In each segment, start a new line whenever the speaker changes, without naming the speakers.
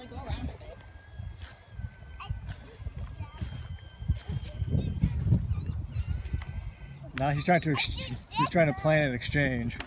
it.
Now he's trying to he's trying to plan an exchange.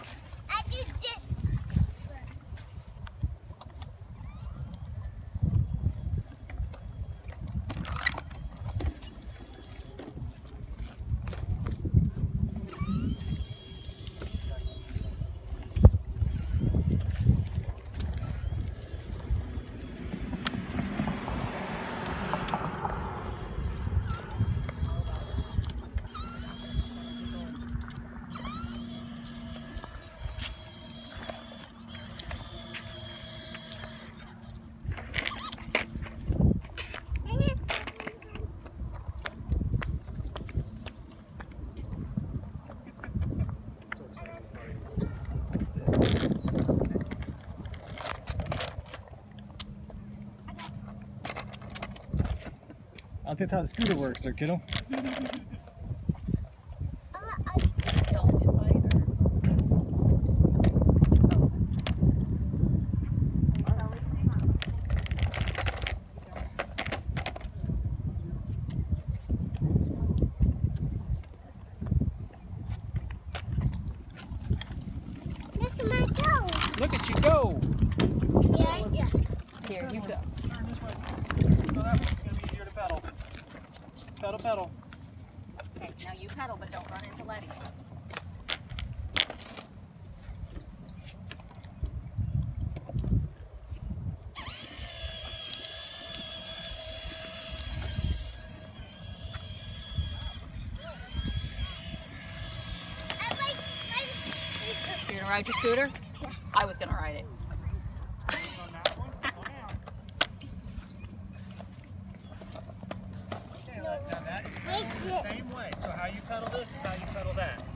I
don't think that's how the scooter works there, kiddo.
Uh, I
Don't invite her.
Look at my toe.
Look at you go.
Yeah, I just.
Here, you go.
Pedal. Pedal, pedal.
Okay, now you pedal, but don't run into Letty.
I like, I,
You're gonna ride your scooter? Yeah. I was gonna ride it.
On that one. Slow down. Okay, now that is
Like
pedaled the same way. So how you pedal this is how you pedal that.